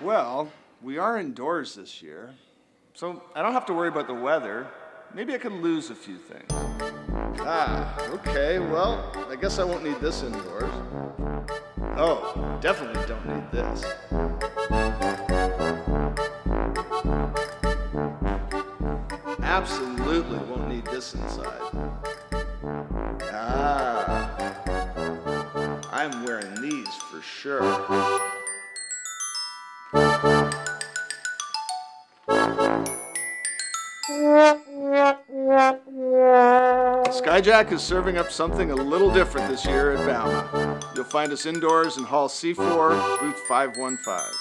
Well, we are indoors this year, so I don't have to worry about the weather. Maybe I can lose a few things. Ah, okay, well, I guess I won't need this indoors. Oh, definitely don't need this. Absolutely won't need this inside. For sure. Skyjack is serving up something a little different this year at Bauma. You'll find us indoors in Hall C4, booth 515.